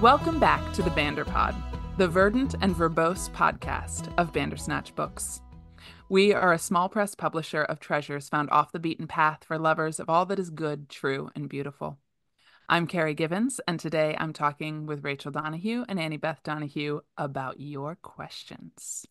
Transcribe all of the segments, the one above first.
Welcome back to the Banderpod, the verdant and verbose podcast of Bandersnatch Books. We are a small press publisher of treasures found off the beaten path for lovers of all that is good, true, and beautiful. I'm Carrie Givens, and today I'm talking with Rachel Donahue and Annie Beth Donahue about your questions.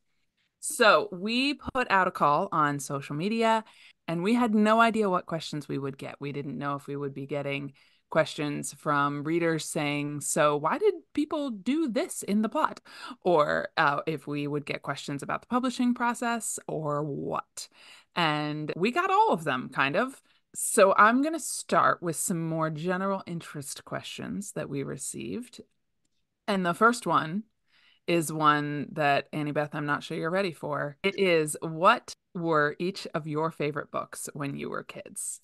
So, we put out a call on social media, and we had no idea what questions we would get. We didn't know if we would be getting questions from readers saying, So, why did people do this in the plot? Or uh, if we would get questions about the publishing process or what. And we got all of them, kind of. So, I'm going to start with some more general interest questions that we received. And the first one is one that Annie Beth, I'm not sure you're ready for. It is what were each of your favorite books when you were kids?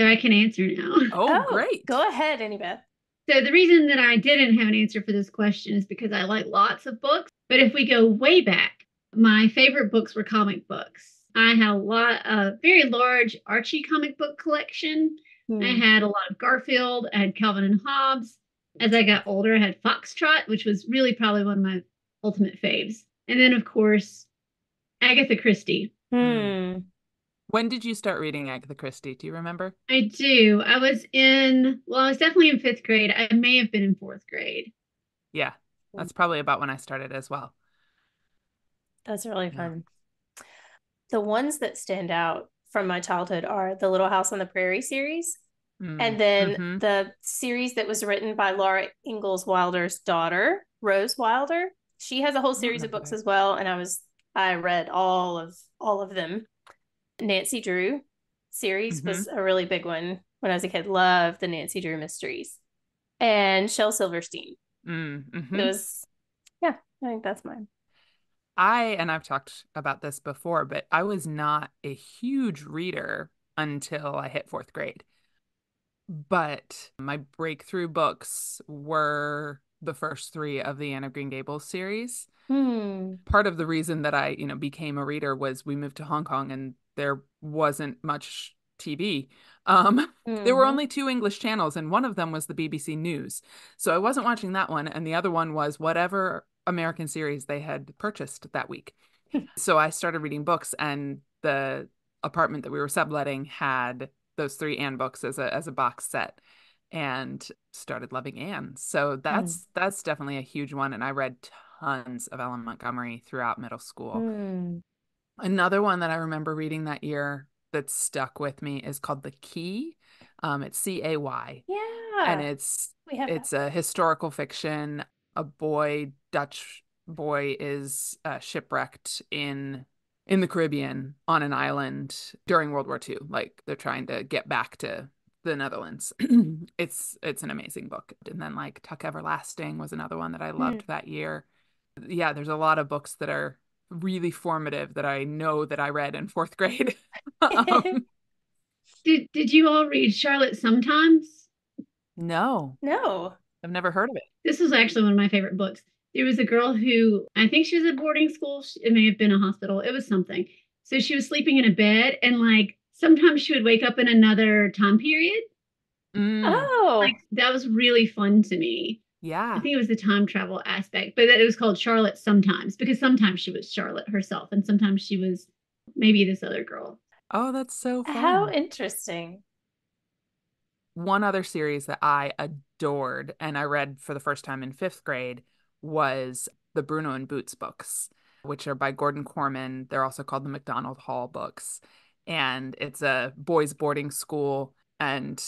So I can answer now. Oh, oh great. Go ahead, Annie Beth. So the reason that I didn't have an answer for this question is because I like lots of books. But if we go way back, my favorite books were comic books. I had a lot of very large Archie comic book collection. Hmm. I had a lot of Garfield. I had Calvin and Hobbes. As I got older, I had Foxtrot, which was really probably one of my ultimate faves. And then, of course, Agatha Christie. Hmm. When did you start reading Agatha Christie? Do you remember? I do. I was in, well, I was definitely in fifth grade. I may have been in fourth grade. Yeah, that's probably about when I started as well. That's really fun. Yeah. The ones that stand out from my childhood are the Little House on the Prairie series. Mm, and then mm-hmm. the series that was written by Laura Ingalls Wilder's daughter, Rose Wilder. She has a whole series of books that. as well. And I was, I read all of all of them. Nancy Drew series mm-hmm. was a really big one when I was a kid. Loved the Nancy Drew mysteries and Shel Silverstein. Mm-hmm. Was, yeah, I think that's mine. I, and I've talked about this before, but I was not a huge reader until I hit fourth grade. But my breakthrough books were the first three of the Anne of Green Gables series. Hmm. Part of the reason that I, you know, became a reader was we moved to Hong Kong and there wasn't much TV. Um, mm-hmm. There were mm-hmm. only two English channels, and one of them was the BBC News. So I wasn't watching that one, and the other one was whatever American series they had purchased that week. so I started reading books, and the apartment that we were subletting had those three Anne books as a as a box set, and started loving Anne. So that's mm. that's definitely a huge one, and I read tons of L.M. Montgomery throughout middle school. Mm. Another one that I remember reading that year that stuck with me is called The Cay. Um, it's C A Y. Yeah. And it's it's that. a historical fiction. A boy, Dutch boy, is uh, shipwrecked in in the Caribbean on an island during World War II. Like they're trying to get back to the Netherlands. it's it's an amazing book. And then like Tuck Everlasting was another one that I loved mm. that year. Yeah, there's a lot of books that are really formative that I know that I read in fourth grade. um, did Did you all read Charlotte Sometimes? No, no, I've never heard of it. This was actually one of my favorite books. There was a girl who I think she was at boarding school. It may have been a hospital. It was something. So she was sleeping in a bed, and like sometimes she would wake up in another time period. Mm. Oh, like that was really fun to me. Yeah. I think it was the time travel aspect, but it was called Charlotte sometimes because sometimes she was Charlotte herself and sometimes she was maybe this other girl. Oh, that's so fun. How interesting. One other series that I adored and I read for the first time in fifth grade was the Bruno and Boots books, which are by Gordon Korman. They're also called the Macdonald Hall books. And it's a boys' boarding school. And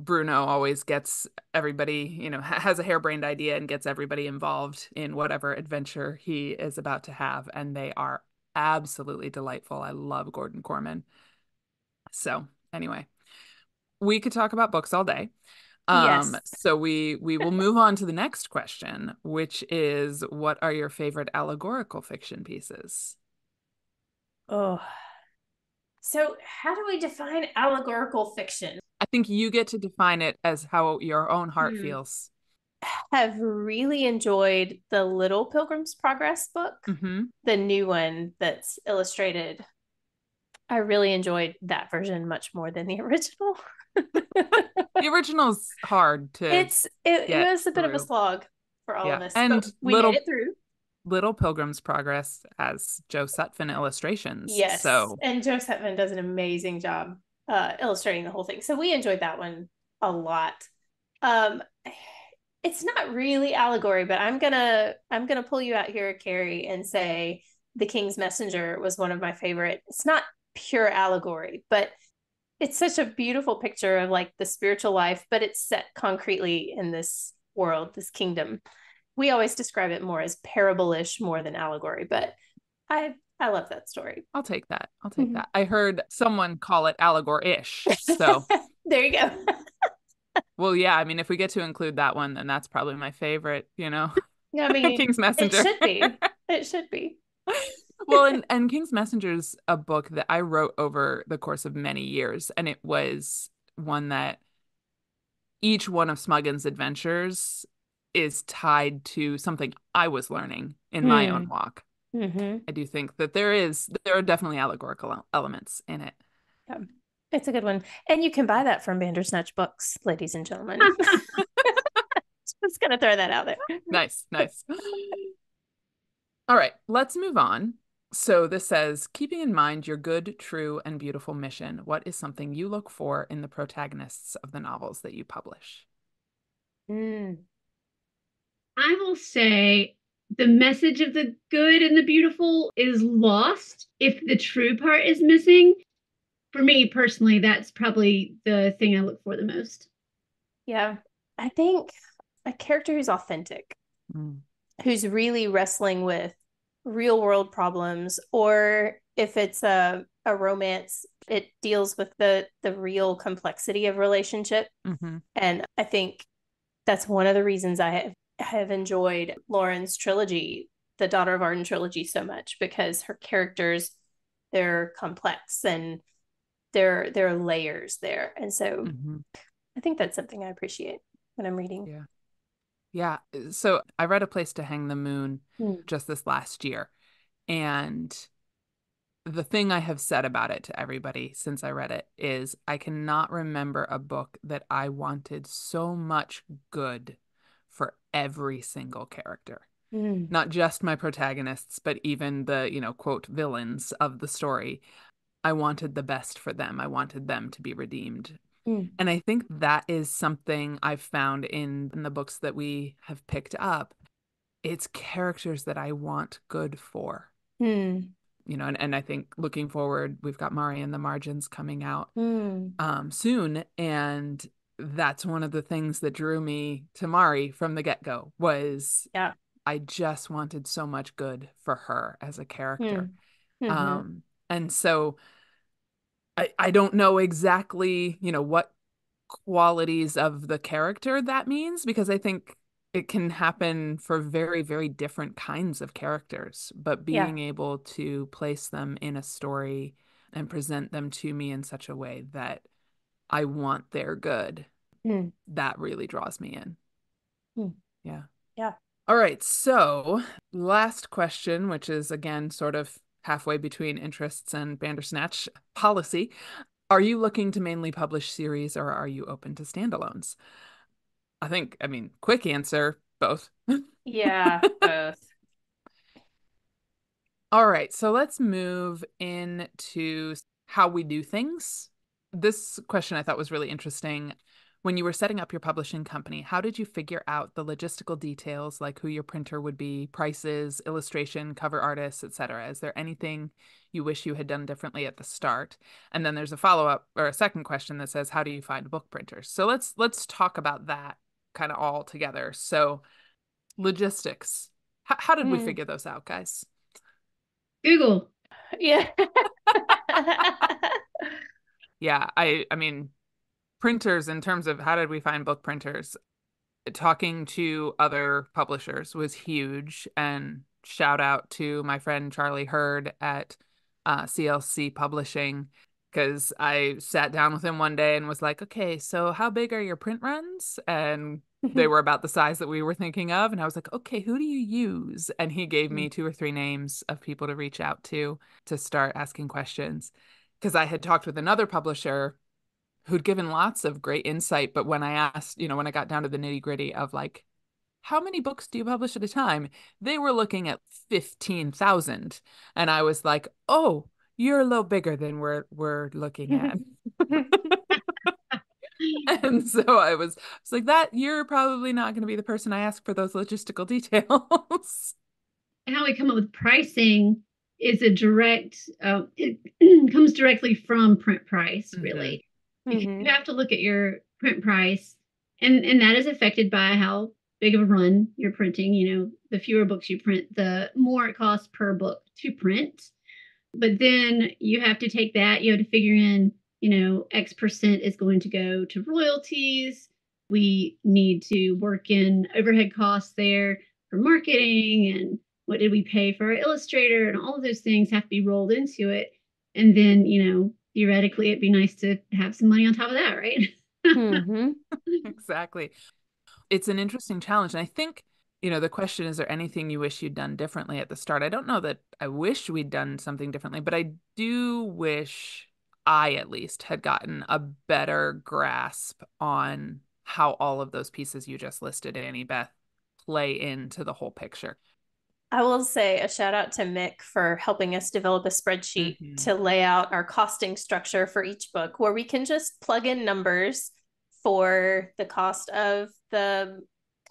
Bruno always gets everybody, you know, has a harebrained idea and gets everybody involved in whatever adventure he is about to have. And they are absolutely delightful. I love Gordon Korman. So, anyway, we could talk about books all day. Um, yes. so we we will move on to the next question, which is what are your favorite allegorical fiction pieces? Oh. So, how do we define allegorical fiction? I think you get to define it as how your own heart mm. feels. Have really enjoyed the Little Pilgrim's Progress book, mm-hmm. the new one that's illustrated. I really enjoyed that version much more than the original. the original's hard to. It's it, it was a bit through. of a slog for all yeah. of us, and we little, made it through. Little Pilgrim's Progress as Joe Sutphin illustrations. Yes, so and Joe Sutphin does an amazing job uh, illustrating the whole thing. So we enjoyed that one a lot. Um, it's not really allegory, but I'm gonna I'm gonna pull you out here, Carrie, and say the King's Messenger was one of my favorite. It's not pure allegory, but it's such a beautiful picture of like the spiritual life, but it's set concretely in this world, this kingdom. We always describe it more as parable-ish more than allegory, but I I love that story. I'll take that. I'll take mm-hmm. that. I heard someone call it allegory-ish. So there you go. well, yeah, I mean if we get to include that one, then that's probably my favorite, you know. Yeah, I mean King's Messenger. It should be. It should be well, and, and King's Messenger's a book that I wrote over the course of many years, and it was one that each one of Smuggin's adventures is tied to something I was learning in my own hmm. walk. Mm-hmm. I do think that there is there are definitely allegorical elements in it. Yeah, it's a good one, and you can buy that from Bandersnatch Books, ladies and gentlemen. Just gonna throw that out there. Nice, nice. All right, let's move on. So this says, keeping in mind your good, true, and beautiful mission, what is something you look for in the protagonists of the novels that you publish? Mm. I will say the message of the good and the beautiful is lost if the true part is missing. For me personally, that's probably the thing I look for the most. Yeah. I think a character who's authentic. Mm who's really wrestling with real world problems or if it's a, a romance it deals with the the real complexity of relationship mm-hmm. and i think that's one of the reasons i have, have enjoyed lauren's trilogy the daughter of arden trilogy so much because her characters they're complex and there there are layers there and so mm-hmm. i think that's something i appreciate when i'm reading yeah yeah. So I read A Place to Hang the Moon mm. just this last year. And the thing I have said about it to everybody since I read it is I cannot remember a book that I wanted so much good for every single character. Mm. Not just my protagonists, but even the, you know, quote, villains of the story. I wanted the best for them. I wanted them to be redeemed. Mm. And I think that is something I've found in, in the books that we have picked up. It's characters that I want good for. Mm. You know, and, and I think looking forward, we've got Mari and the Margins coming out mm. um, soon. And that's one of the things that drew me to Mari from the get go was yeah. I just wanted so much good for her as a character. Mm. Mm-hmm. Um, and so I, I don't know exactly, you know, what qualities of the character that means because I think it can happen for very, very different kinds of characters. But being yeah. able to place them in a story and present them to me in such a way that I want their good, mm. that really draws me in. Mm. Yeah. Yeah. All right. So, last question, which is again sort of halfway between interests and Bandersnatch policy. Are you looking to mainly publish series or are you open to standalones? I think, I mean, quick answer both. yeah, both. All right, so let's move into how we do things. This question I thought was really interesting when you were setting up your publishing company, how did you figure out the logistical details like who your printer would be, prices, illustration, cover artists, etc.? Is there anything you wish you had done differently at the start? And then there's a follow-up or a second question that says how do you find book printers? So let's let's talk about that kind of all together. So logistics. H- how did mm. we hmm. figure those out, guys? Google. Yeah. yeah, I I mean printers in terms of how did we find book printers? Talking to other publishers was huge and shout out to my friend charlie hurd at uh, clc publishing because i sat down with him one day and was like okay so how big are your print runs? And they were about the size that we were thinking of and i was like okay who do you use? And he gave me mm. two or three names of people to reach out to to start asking questions because i had talked with another publisher who'd given lots of great insight. But when I asked, you know, when I got down to the nitty gritty of like, how many books do you publish at a time? They were looking at 15,000. And I was like, oh, you're a little bigger than we're we're looking at. and so I was, I was like, that you're probably not going to be the person I ask for those logistical details. How we come up with pricing is a direct, uh, it comes directly from print price, mm-hmm. really. Mm-hmm. You have to look at your print price, and and that is affected by how big of a run you're printing. You know, the fewer books you print, the more it costs per book to print. But then you have to take that, you have to figure in, you know, X percent is going to go to royalties. We need to work in overhead costs there for marketing and what did we pay for our illustrator and all of those things have to be rolled into it. And then, you know, theoretically it'd be nice to have some money on top of that, right? mm-hmm. exactly. It's an interesting challenge. And I think you know, the question is there anything you wish you'd done differently at the start? I don't know that I wish we'd done something differently, but I do wish I at least had gotten a better grasp on how all of those pieces you just listed, Annie Beth, play into the whole picture. I will say a shout out to Mick for helping us develop a spreadsheet mm-hmm. to lay out our costing structure for each book where we can just plug in numbers for the cost of the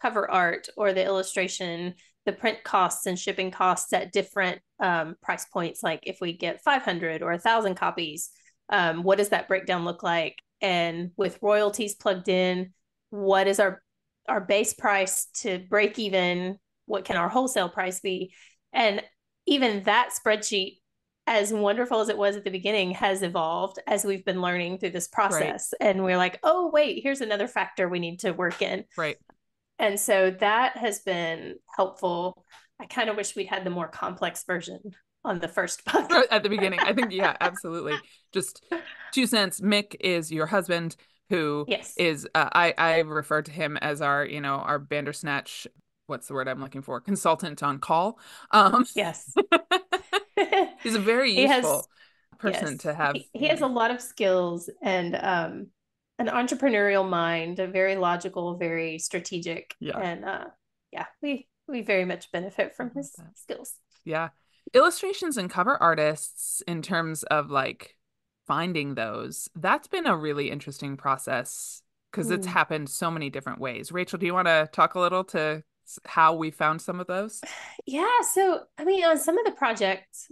cover art or the illustration, the print costs and shipping costs at different um, price points. Like if we get 500 or a thousand copies, um, what does that breakdown look like? And with royalties plugged in, what is our our base price to break even? What can our wholesale price be? And even that spreadsheet as wonderful as it was at the beginning has evolved as we've been learning through this process right. and we're like oh wait here's another factor we need to work in right and so that has been helpful. I kind of wish we'd had the more complex version on the first book at the beginning. I think, yeah, absolutely. Just two cents. Mick is your husband who yes. is uh, I I refer to him as our you know our Bandersnatch what's the word I'm looking for consultant on call. Um, yes, he's a very useful has, person yes. to have. He, he, has a lot of skills and um, an entrepreneurial mind, a very logical, very strategic. Yeah. And uh yeah, we we very much benefit from his skills. Yeah. Illustrations and cover artists in terms of like finding those, that's been a really interesting process because it's happened so many different ways. Rachel, do you want to talk a little to how we found some of those? Yeah. So, I mean, on some of the projects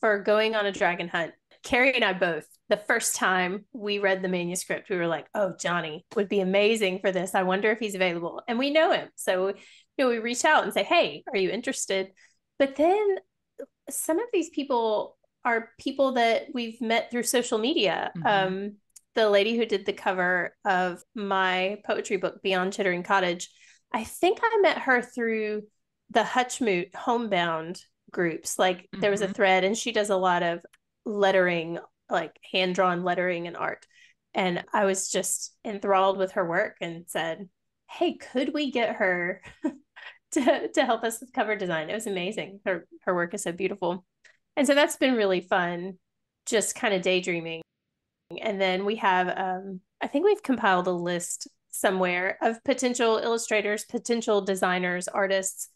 for going on a dragon hunt, Carrie and I both, the first time we read the manuscript, we were like, oh, Johnny would be amazing for this. I wonder if he's available. And we know him. So, you know, we reach out and say, hey, are you interested? But then some of these people are people that we've met through social media. Mm-hmm. Um, the lady who did the cover of my poetry book, Beyond Chittering Cottage, I think I met her through the Hutchmoot homebound groups. Like mm-hmm. there was a mm-hmm. thread, and she does a lot of lettering, like hand drawn lettering and art. And I was just enthralled with her work and said, Hey, could we get her to, to help us with cover design? It was amazing. Her her work is so beautiful. And so that's been really fun, just kind of daydreaming. And then we have um, I think we've compiled a list somewhere of potential illustrators, potential designers, artists,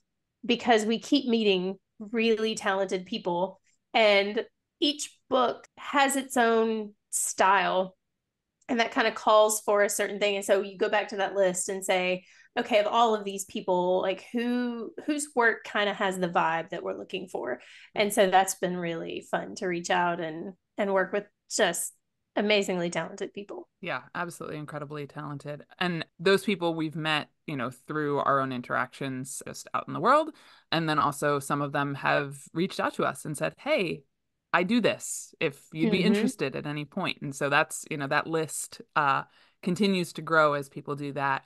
because we keep meeting really talented people. And each book has its own style and that kind of calls for a certain thing and so you go back to that list and say okay of all of these people like who whose work kind of has the vibe that we're looking for and so that's been really fun to reach out and and work with just amazingly talented people yeah absolutely incredibly talented and those people we've met you know through our own interactions just out in the world and then also some of them have reached out to us and said hey I do this if you'd mm-hmm. be interested at any point. And so that's, you know, that list uh, continues to grow as people do that.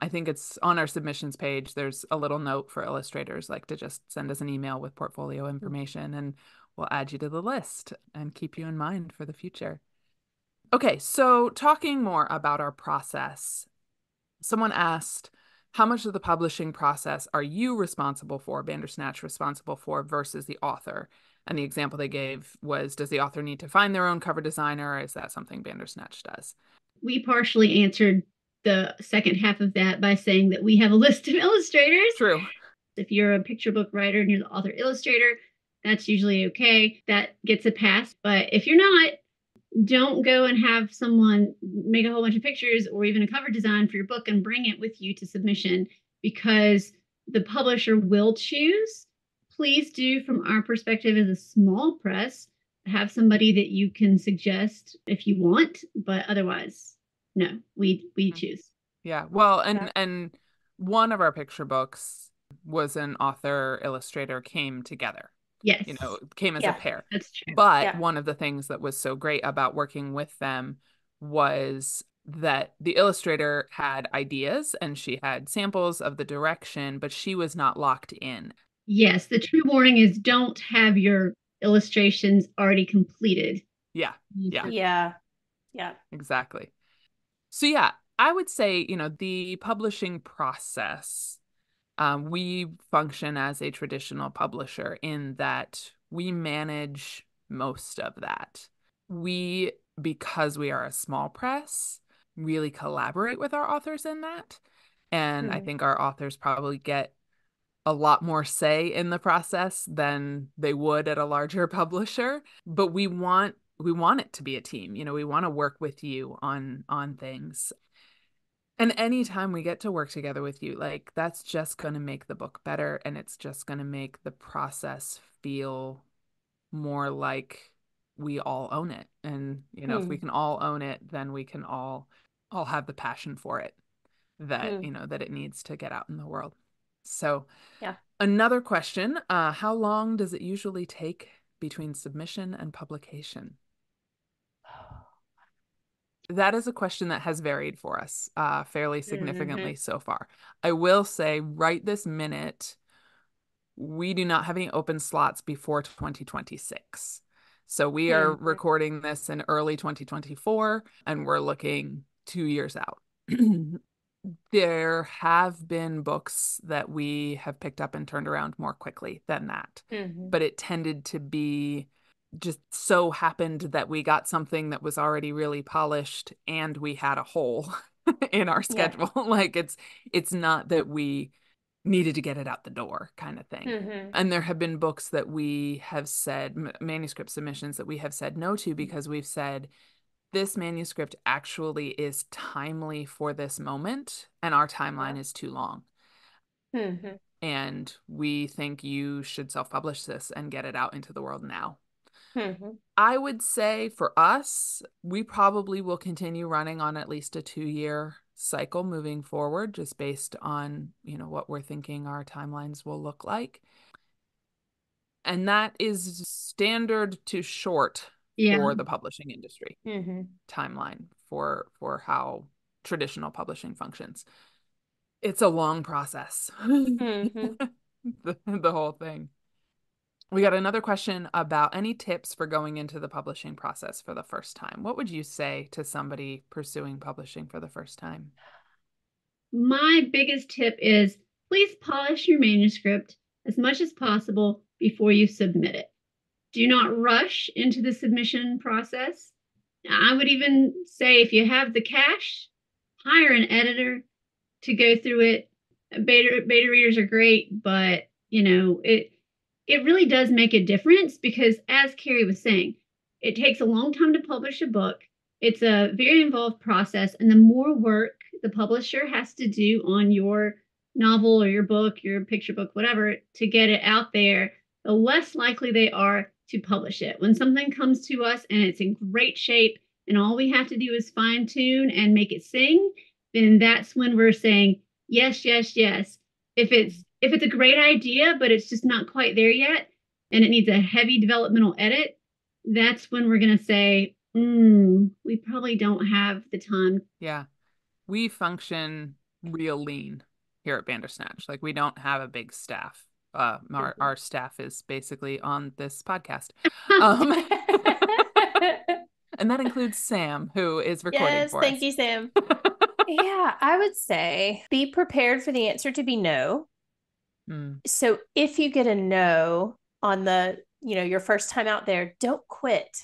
I think it's on our submissions page. There's a little note for illustrators, like to just send us an email with portfolio mm-hmm. information and we'll add you to the list and keep you in mind for the future. Okay, so talking more about our process, someone asked, how much of the publishing process are you responsible for, Bandersnatch responsible for, versus the author? And the example they gave was Does the author need to find their own cover designer, or is that something Bandersnatch does? we partially answered the second half of that by saying that we have a list of illustrators. True. If you're a picture book writer and you're the author illustrator, that's usually okay. That gets a pass. But if you're not, don't go and have someone make a whole bunch of pictures or even a cover design for your book and bring it with you to submission because the publisher will choose. Please do, from our perspective as a small press, have somebody that you can suggest if you want, but otherwise, no, we we choose. Yeah. Well, and yeah. and one of our picture books was an author illustrator came together. Yes. You know, came as yeah, a pair. That's true. But yeah. one of the things that was so great about working with them was that the illustrator had ideas and she had samples of the direction, but she was not locked in. Yes, the true warning is don't have your illustrations already completed. Yeah. Yeah. Yeah. Yeah. Exactly. So yeah, I would say, you know, the publishing process um, we function as a traditional publisher in that we manage most of that. We, because we are a small press, really collaborate with our authors in that. And mm-hmm. I think our authors probably get a lot more say in the process than they would at a larger publisher but we want we want it to be a team you know we want to work with you on on things and anytime we get to work together with you, like that's just going to make the book better and it's just going to make the process feel more like we all own it. And you know, if we hmm. can all own it, then we can all all have the passion for it that, mm. you know, that it needs to get out in the world. So, yeah. Another question, uh how long does it usually take between submission and publication? That is a question that has varied for us uh, fairly significantly mm-hmm. so far. I will say, right this minute, we do not have any open slots before 2026. So we are mm-hmm. recording this in early 2024 and we're looking two years out. there have been books that we have picked up and turned around more quickly than that, mm-hmm. but it tended to be just so happened that we got something that was already really polished and we had a hole in our schedule yeah. like it's it's not that we needed to get it out the door kind of thing mm-hmm. and there have been books that we have said manuscript submissions that we have said no to because we've said this manuscript actually is timely for this moment and our timeline is too long mm-hmm. and we think you should self-publish this and get it out into the world now Mm-hmm. I would say for us, we probably will continue running on at least a two year cycle moving forward, just based on, you know, what we're thinking our timelines will look like. And that is standard to short yeah. for the publishing industry mm-hmm. timeline for for how traditional publishing functions. It's a long process. Mm-hmm. the, the whole thing. We got another question about any tips for going into the publishing process for the first time. What would you say to somebody pursuing publishing for the first time? My biggest tip is please polish your manuscript as much as possible before you submit it. Do not rush into the submission process. I would even say if you have the cash, hire an editor to go through it. Beta beta readers are great, but you know, it it really does make a difference because, as Carrie was saying, it takes a long time to publish a book. It's a very involved process, and the more work the publisher has to do on your novel or your book, your picture book, whatever, to get it out there, the less likely they are to publish it. When something comes to us and it's in great shape, and all we have to do is fine tune and make it sing, then that's when we're saying, yes, yes, yes. If it's if it's a great idea, but it's just not quite there yet, and it needs a heavy developmental edit, that's when we're going to say, mm, we probably don't have the time. Yeah. We function real lean here at Bandersnatch. Like we don't have a big staff. Uh, our, mm-hmm. our staff is basically on this podcast. Um, and that includes Sam, who is recording yes, for thank us. you, Sam. yeah, I would say be prepared for the answer to be no. Mm. So if you get a no on the, you know, your first time out there, don't quit.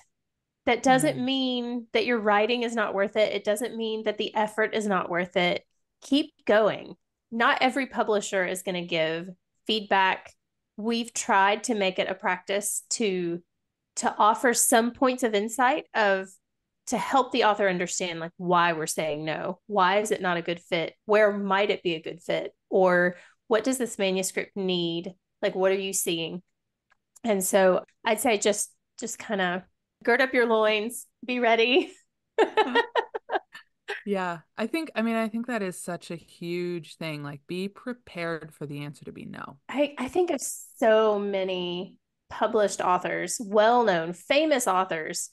That doesn't mm. mean that your writing is not worth it. It doesn't mean that the effort is not worth it. Keep going. Not every publisher is going to give feedback. We've tried to make it a practice to to offer some points of insight of to help the author understand like why we're saying no why is it not a good fit where might it be a good fit or what does this manuscript need? Like what are you seeing? And so i'd say just just kind of gird up your loins be ready. Yeah i think i mean i think that is such a huge thing like be prepared for the answer to be no. I i think of so many published authors well-known famous authors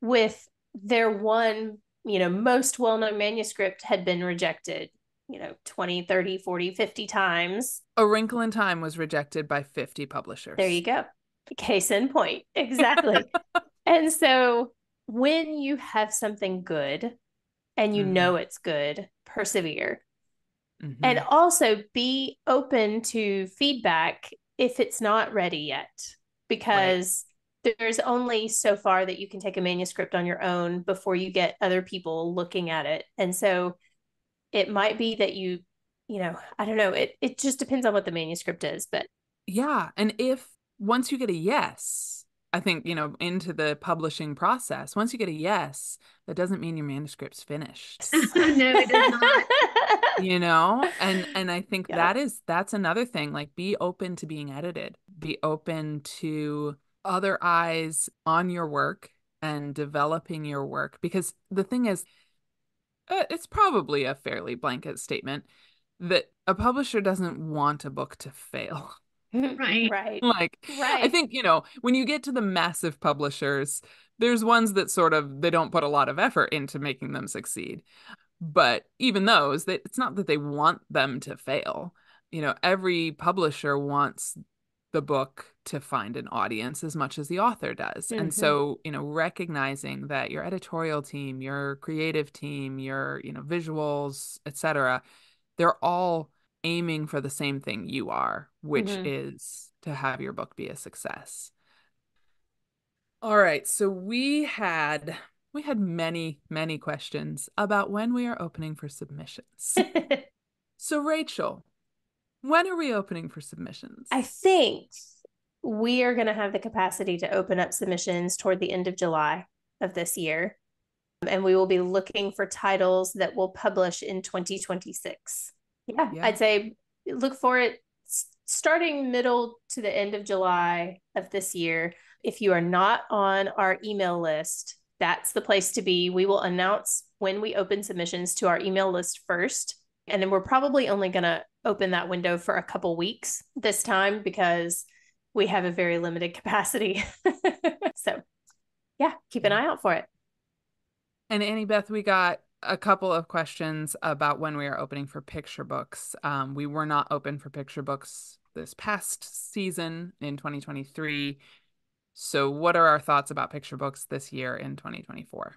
with their one, you know, most well known manuscript had been rejected, you know, 20, 30, 40, 50 times. A Wrinkle in Time was rejected by 50 publishers. There you go. Case in point. Exactly. and so when you have something good and you mm-hmm. know it's good, persevere. Mm-hmm. And also be open to feedback if it's not ready yet, because there's only so far that you can take a manuscript on your own before you get other people looking at it. And so it might be that you, you know, I don't know, it it just depends on what the manuscript is, but yeah, and if once you get a yes, I think, you know, into the publishing process, once you get a yes, that doesn't mean your manuscript's finished. no, it does not. you know, and and I think yeah. that is that's another thing, like be open to being edited. Be open to other eyes on your work and developing your work because the thing is Uh, it's probably a fairly blanket statement that a publisher doesn't want a book to fail. Right. Right. Like right. i think you know when you get to the massive publishers there's ones that sort of they don't put a lot of effort into making them succeed. But even those that it's not that they want them to fail. You know every publisher wants the book to find an audience as much as the author does. Mm-hmm. And so, you know, recognizing that your editorial team, your creative team, your, you know, visuals, etc., they're all aiming for the same thing you are, which mm-hmm. is to have your book be a success. All right, so we had we had many many questions about when we are opening for submissions. so Rachel, when are we opening for submissions? I think we are going to have the capacity to open up submissions toward the end of July of this year. And we will be looking for titles that will publish in 2026. Yeah, yeah. I'd say look for it starting middle to the end of July of this year. If you are not on our email list, that's the place to be. We will announce when we open submissions to our email list first. And then we're probably only going to open that window for a couple weeks this time because we have a very limited capacity. so, yeah, keep an eye out for it. And Annie Beth, we got a couple of questions about when we are opening for picture books. Um, we were not open for picture books this past season in 2023. So, what are our thoughts about picture books this year in 2024?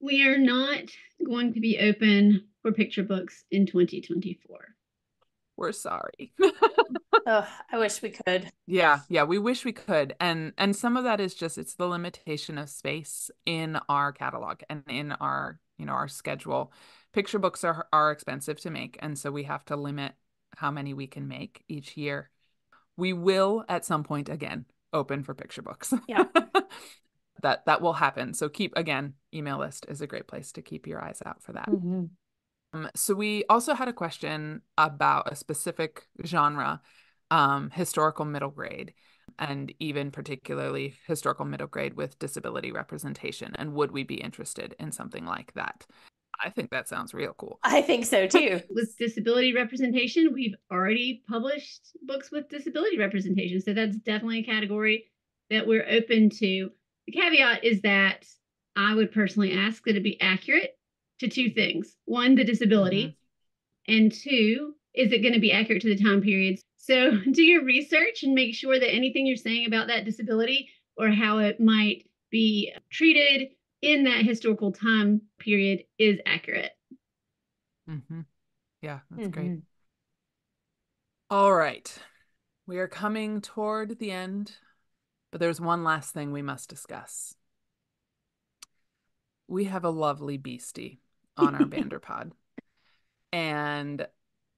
We are not going to be open for picture books in 2024 we're sorry. oh, I wish we could. Yeah, yeah, we wish we could. And and some of that is just it's the limitation of space in our catalog and in our, you know, our schedule. Picture books are are expensive to make, and so we have to limit how many we can make each year. We will at some point again open for picture books. Yeah. that that will happen. So keep again, email list is a great place to keep your eyes out for that. Mm-hmm. Um, so we also had a question about a specific genre, um, historical middle grade, and even particularly historical middle grade with disability representation. And would we be interested in something like that? I think that sounds real cool. I think so too. with disability representation, we've already published books with disability representation. So that's definitely a category that we're open to. The caveat is that I would personally ask that it be accurate to two things one, the disability, mm-hmm. and two, is it going to be accurate to the time periods? So do your research and make sure that anything you're saying about that disability or how it might be treated in that historical time period is accurate. Mm-hmm. Yeah, that's mm-hmm. great. All right. We are coming toward the end, but there's one last thing we must discuss. we have a lovely beastie on our Banderpod. And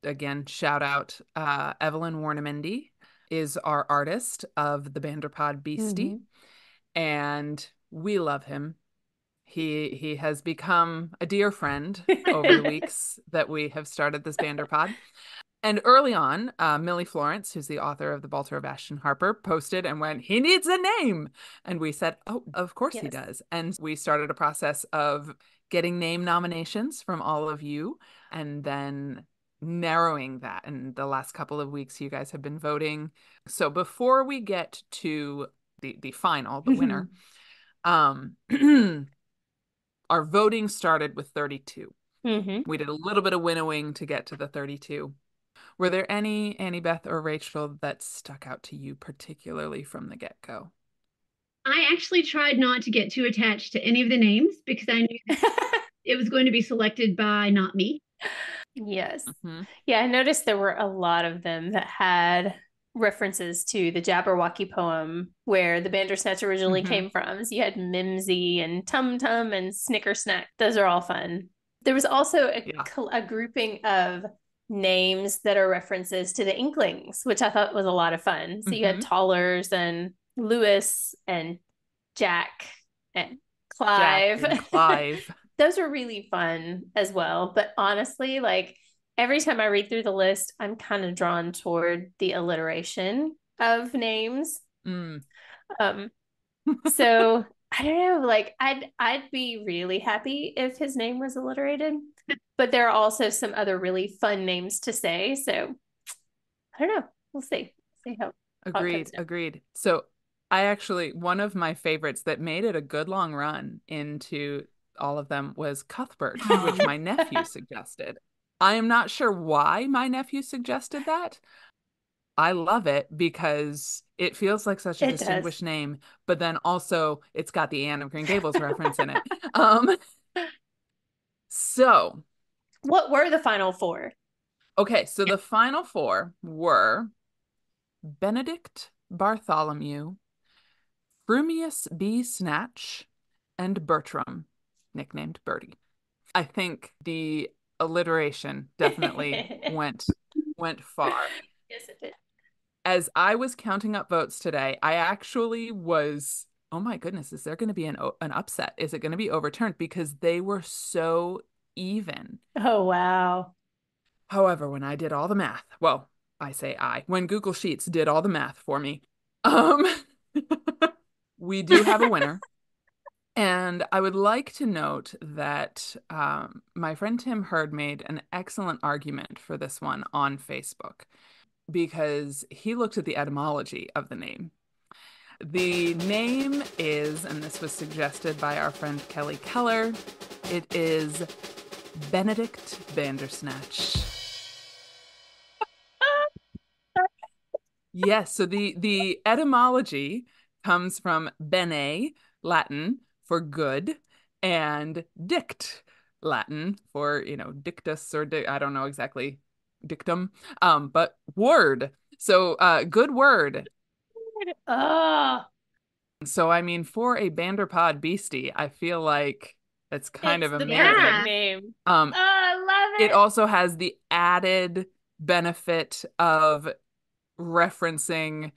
again, shout out uh, Evelyn Warnemuende is our artist of the Banderpod Beastie. Mm-hmm. And we love him. He he has become a dear friend over the weeks that we have started this Banderpod. And early on, uh, Millie Florence, who's the author of The Ballad of Ashton Harper, posted and went, He needs a name. And we said, Oh, of course yes. he does. And we started a process of getting name nominations from all of you and then narrowing that. And the last couple of weeks, you guys have been voting. So before we get to the, the final, the winner, um, our voting started with 32. Mm-hmm. We did a little bit of winnowing to get to the 32. Were there any Annie Beth or Rachel that stuck out to you particularly from the get go? I actually tried not to get too attached to any of the names because I knew it was going to be selected by not me. Yes. Mm-hmm. Yeah, I noticed there were a lot of them that had references to the Jabberwocky poem where the Bandersnatch originally mm-hmm. came from. So you had Mimsy and Tum Tum and Snickersnack. Those are all fun. There was also a, yeah. a grouping of names that are references to the Inklings, which I thought was a lot of fun. So mm-hmm. you had mm-hmm. Tollers and Lewis and Jack and Clive. Jack and Clive. Those are really fun as well. But honestly, like every time I read through the list, I'm kind of drawn toward the alliteration of names. Mm. Um, so I don't know, like I'd I'd be really happy if his name was alliterated but there are also some other really fun names to say. So I don't know. We'll see. See how. Agreed. Agreed. So I actually one of my favorites that made it a good long run into all of them was Cuthbert, which my nephew suggested. I am not sure why my nephew suggested that. I love it because it feels like such a it distinguished does. name, but then also it's got the Anne of Green Gables reference in it. Um, so, what were the final four? Okay, so the final four were Benedict Bartholomew, Frumius B. Snatch, and Bertram, nicknamed Bertie. I think the alliteration definitely went went far. Yes, it did. As I was counting up votes today, I actually was oh my goodness, is there going to be an an upset? Is it going to be overturned because they were so even? Oh wow. However, when I did all the math, well, I say I, when Google Sheets did all the math for me, um we do have a winner. and I would like to note that um, my friend Tim Hurd made an excellent argument for this one on Facebook because he looked at the etymology of the name the name is, and this was suggested by our friend Kelly Keller, it is Benedict Bandersnatch. yes, so the the etymology comes from bene, Latin for good, and dict, Latin for, you know, dictus or di- I don't know exactly dictum, um, but word. So uh good word Oh. So I mean, for a Banderpod beastie, I feel like it's kind it's of amazing. Yeah. name. Um, oh, I love it. It also has the added benefit of referencing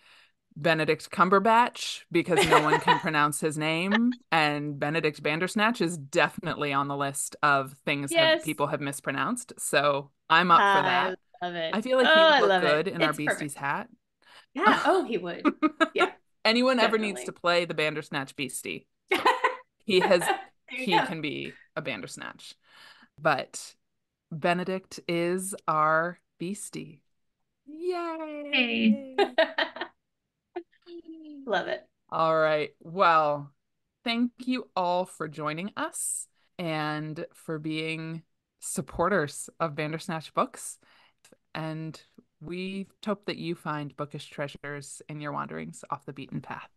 Benedict Cumberbatch because no one can pronounce his name, and Benedict Bandersnatch is definitely on the list of things yes. that people have mispronounced. So I'm up for that. I love it. I feel like oh, he would look good it. in it's our beastie's hat. Yeah. Oh, he would. Yeah. Anyone Definitely. ever needs to play the Bandersnatch Beastie, he has he go. can be a Bandersnatch. But Benedict is our Beastie. Yay! Love it. All right. Well, thank you all for joining us and for being supporters of Bandersnatch books. And we hope that you find bookish treasures in your wanderings off the beaten path.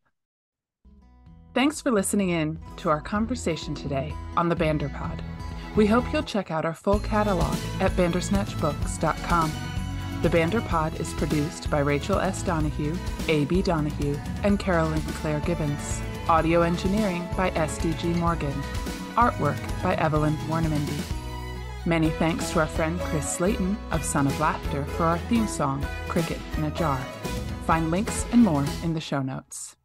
Thanks for listening in to our conversation today on the Banderpod. We hope you'll check out our full catalog at bandersnatchbooks.com. The Banderpod is produced by Rachel S. Donahue, A.B. Donahue, and Carolyn Clare Givens. Audio engineering by SDG Morgan. Artwork by Evelyn Warnemuende. Many thanks to our friend Chris Slayton of Son of Laughter for our theme song, Cricket in a Jar. Find links and more in the show notes.